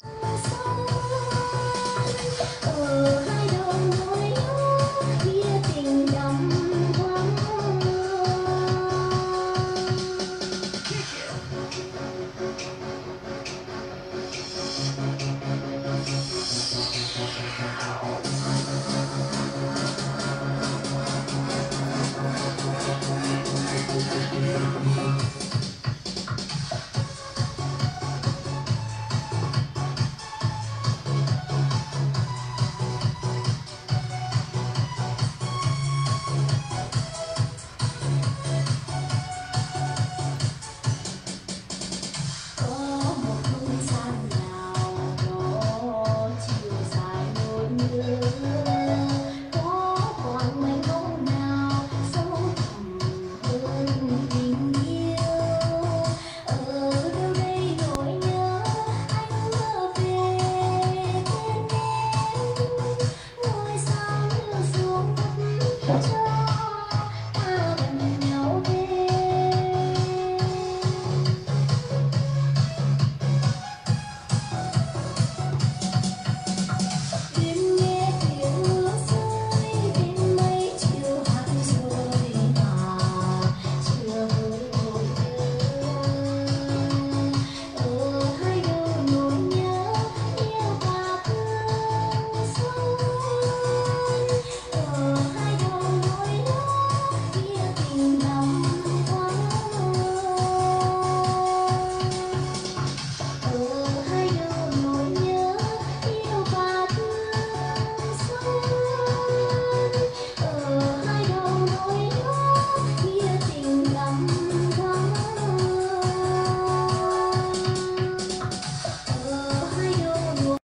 Go. 자,